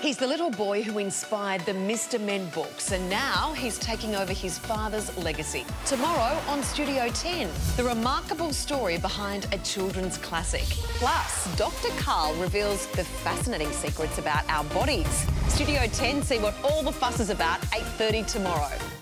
He's the little boy who inspired the Mr. Men books, and now he's taking over his father's legacy. Tomorrow on Studio 10, the remarkable story behind a children's classic. Plus, Dr. Karl reveals the fascinating secrets about our bodies. Studio 10, see what all the fuss is about, 8.30 tomorrow.